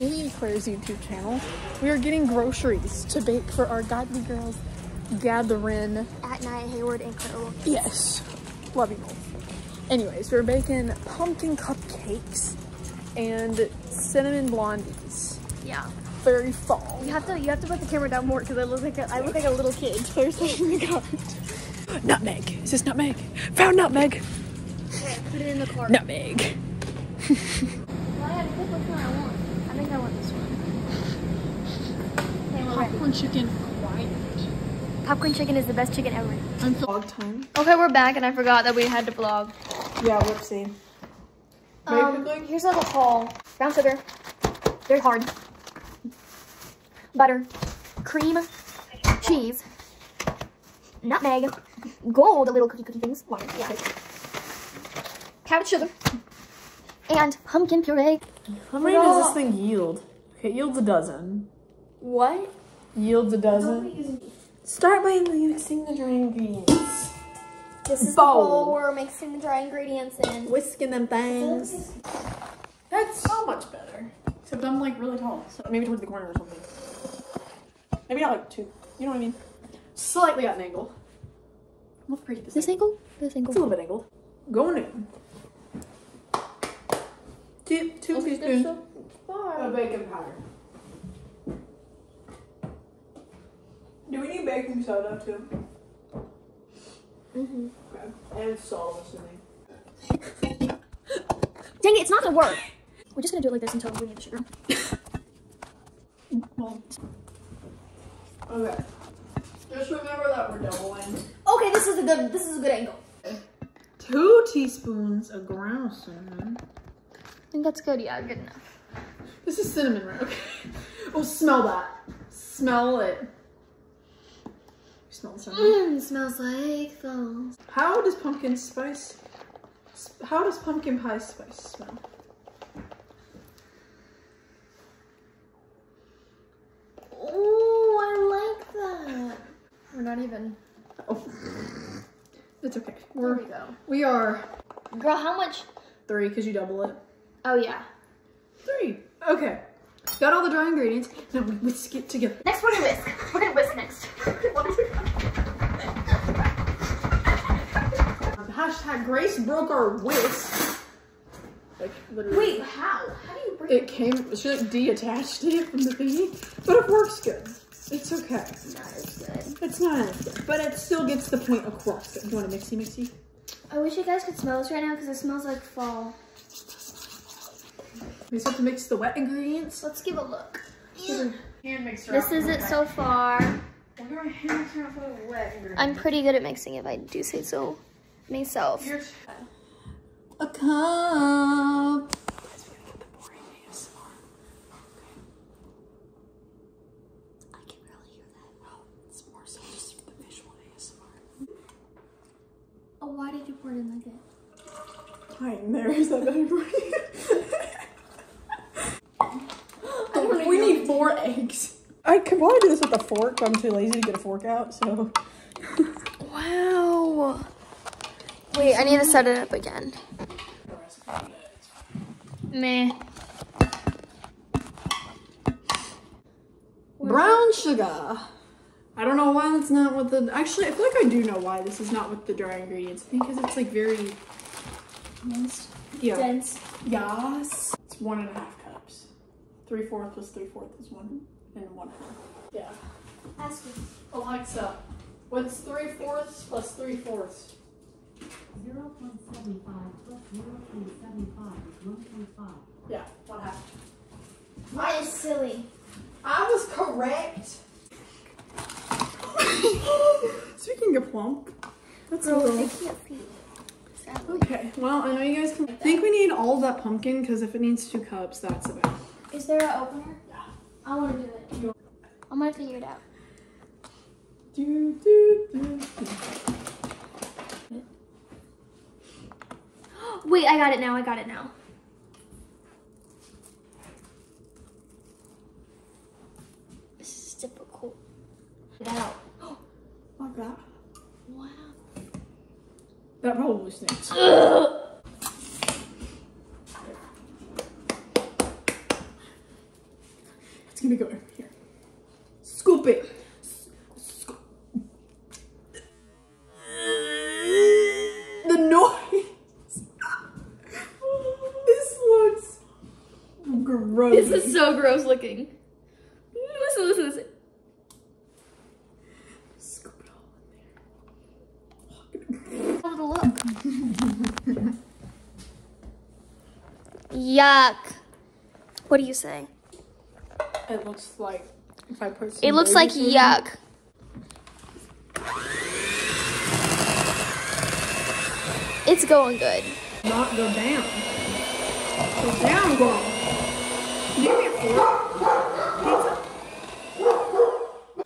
Amy Claire's YouTube channel. We are getting groceries to bake for our Godly Girls gathering. At night, Hayward and Claire. Yes, love you both. Anyways, we're baking pumpkin cupcakes and cinnamon blondies. Yeah. Very fall. You have to you have to put the camera down more because I look like a, I look like a little kid. Claire's taking the card. Nutmeg. Is this nutmeg? Found nutmeg. Okay, put it in the cart. Nutmeg. Well, I have to pick which one I want. I think I want this one. Okay, we're ready. Popcorn chicken quiet. Popcorn chicken is the best chicken ever. I'm vlog time. Okay, we're back, and I forgot that we had to vlog. Yeah, whoopsie. Um, Basically- here's like a haul. Brown sugar, very hard. Butter, cream, cheese, nutmeg, gold a little cookie cookie things. Water, yeah. Powdered sugar, and pumpkin puree. How many does this thing yield? Okay, it yields a dozen. What? Yields a dozen. Start by mixing the dry ingredients. This is Bowl. the bowl we're mixing the dry ingredients in. Whisking them things. That's so much better. Except I'm like really tall. So maybe towards the corner or something. Maybe not like two. You know what I mean? Slightly at an angle. Let's break this. This angle. angle? This It's a little bit angled. Going in. Two, two teaspoons of baking powder. Do we need baking soda too? Mm-hmm. Okay. And salt, assuming. Dang it, it's not gonna work. We're just gonna do it like this until we need the sugar. Okay. Just remember that we're doubling. Okay, this is a good. This is a good angle. Two teaspoons of ground cinnamon. I think that's good. Yeah, good enough. This is cinnamon, right? Okay. Oh, smell that. Smell it. You Smell the cinnamon. Mmm, smells like fall. How does pumpkin spice? How does pumpkin pie spice smell? Oh, I like that. We're not even. Oh, it's okay. We're we go. we are Girl, how much? three because you double it. Oh yeah. Three. Okay. Got all the dry ingredients. Now we whisk it together. Next, we're gonna whisk. We're gonna whisk next. Hashtag Grace broke our whisk. Like literally. Wait, how? How do you break It It came. She like detached it from the thingy, but it works good. It's okay. It's Not as good. It's not as good, but it still gets the point across. Do you want a mixy mixy? I wish you guys could smell this right now because it smells like fall. We just have to mix the wet ingredients. Let's give a look. Hand mixer. This is it so far. We're going hand mixer for the wet ingredients. I'm pretty good at mixing if I do say so myself. A cup. I can really hear that. Oh, it's more so just for the visual ASMR. Oh, why did you pour it in like that? Hi, there is that better for you. we need four eggs. I could probably do this with a fork, but I'm too lazy to get a fork out, so. Wow. Wait, I need to set it up again. Meh. Brown sugar. I don't know why that's not with the. Actually, I feel like I do know why this is not with the dry ingredients. Because it's like very. Yeah. Dense. Yes. It's one and a half cups. Three fourths plus three fourths is one and one half. Yeah. Ask me. Alexa, what's three fourths plus three fourths? 0.75 plus 0.75 is 1.5. Yeah, one half. That is silly. I was correct. Speaking of plump, that's a Girl, I can't see. Sadly. Okay, well, I know you guys can. I think we need all of that pumpkin because if it needs two cups, that's about. Is there an opener? Yeah. I want to do it. I'm gonna figure it out. Do, do, do, do. Wait, I got it now. I got it now. This is difficult. Get out. Like that. Wow. That probably stinks. gonna this looks gross. This is so gross looking. Listen, listen, listen. Scoop it all in there. Have a look. Yuck. What do you say? It looks like if I put. some It looks like baby food- yuck. It's going good. Not go down. Go down, girl. Give me a fork.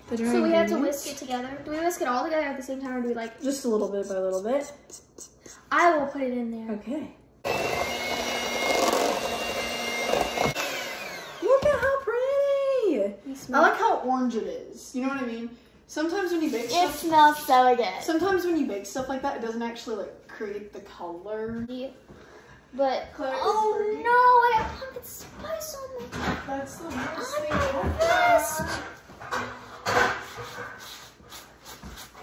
Pizza. So we have to whisk it together. Do we whisk it all together at the same time, or do we like? Just a little bit by a little bit. I will put it in there. Okay. Look at how pretty. I like how orange it is. You know what I mean? Sometimes when you bake It stuff, smells so good. sometimes when you bake stuff like that, it doesn't actually like create the color. Yeah. But Claire oh no, I got pumpkin spice on my. That's the I'm the best.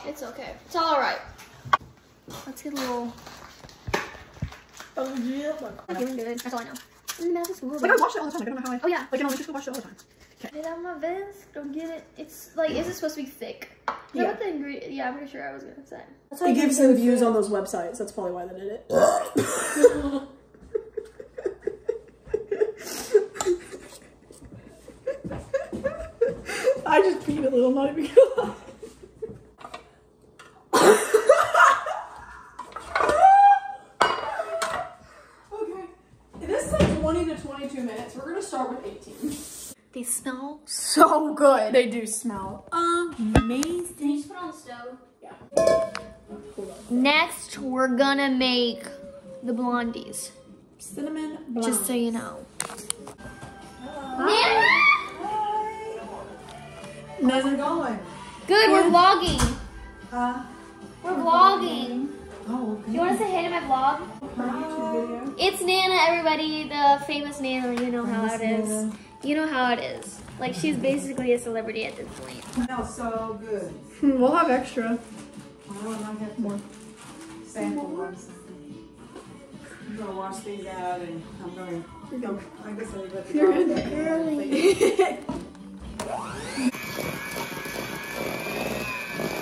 It's okay. It's all right. Let's get a little. Oh yeah. I'm doing good. That's all I know. And the mouth is a Like I bit. wash it all the time. I don't know how I. Oh yeah. Like in elementary school, I wash it all the time. Get it out my vest. Don't get it. It's like, is it supposed to be thick? Is Yeah. the ingredient? Yeah, I'm pretty sure I was gonna say. It gives them views on those websites. That's probably why they did it. I just peed a little, not even gonna lie. okay. This is like 20 to 22 minutes. We're gonna start with 18. They smell. So good. They do smell amazing. put on the stove. Yeah. Next, we're gonna make the blondies. Cinnamon Just so you know. How's it going? Good, we're vlogging. Uh, We're vlogging. oh, You want to say hey to my vlog? Her YouTube video. It's Nana, everybody, the famous Nana. You know how it is. Nana. You know how it is. Like she's basically a celebrity at this point. smells so good. Hmm, we'll have extra. I want to have More. sample ones. I'm gonna wash these out and I'm gonna, Here you go. I guess I got the. You're good.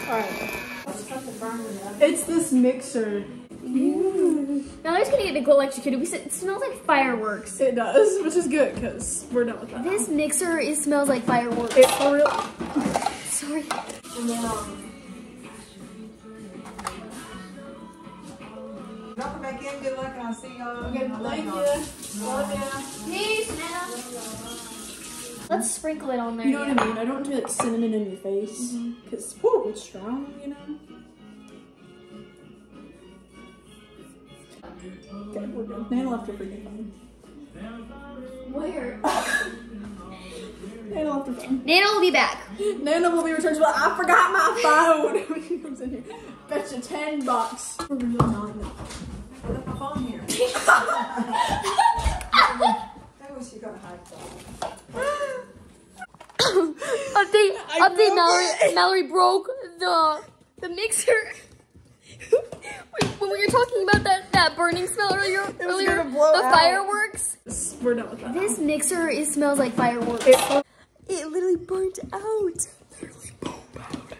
Alright. The burn up. It's this mixer. Now there's gonna get a go electrocuted. We said it smells like fireworks. It does, which is good because we're done with that. This mixer it smells like fireworks. It's for real. Sorry. And then, um. Back in, good luck, I'll see y'all. Okay, thank you. Love ya. Peace, Nana. Let's sprinkle it on there. You know yeah. what I mean? I don't do like cinnamon in your face because whoa, it's strong, you know. Okay, we're good. Nana left her freaking phone. Where? Nana left her phone. Nana will be back. Nana will be returned. She's like, I forgot my phone when she comes in here. Bet you ten bucks. For real, not no. I left my phone here. That was she got high update, update. Mallory. Mallory broke the the mixer. When we were talking about that that burning smell earlier, was earlier, gonna blow the out. fireworks. We're done with that. This mixer it smells like fireworks. It, It literally burnt out. Literally out.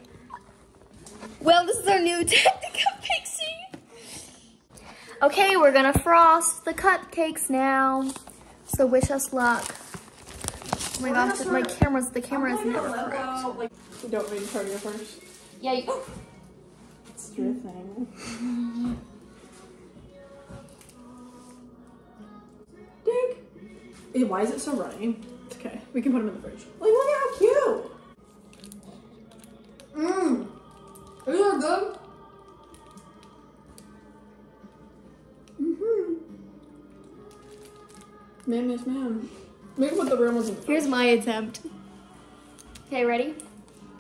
Well, this is our new tactic of fixing. Okay, we're gonna frost the cupcakes now. So wish us luck. Oh my gosh, my camera's the camera is never correct. well, like, we don't read Cardio first. Yeah, you, It's drifting. Hey, why is it so runny? It's okay. We can put them in the fridge. Like, look at how cute. Mmm. These are good. Mm-hmm. Man, yes, man. We can put the real ones in here's my attempt. Okay, ready?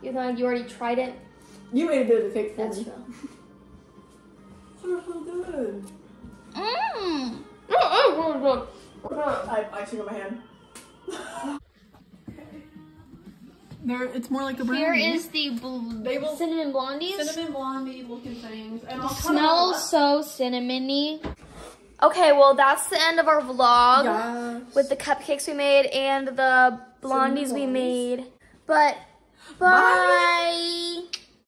You thought you already tried it? You made a bit of a cake for That's me. true. They're so good. I have icing on my hand. They're, it's more like a brownie. Here is the bl- They will- cinnamon blondies. cinnamon blondie looking things. And I'll Smells so cinnamony. Okay, well that's the end of our vlog Yes. with the cupcakes we made and the blondies we made. But Bye. bye.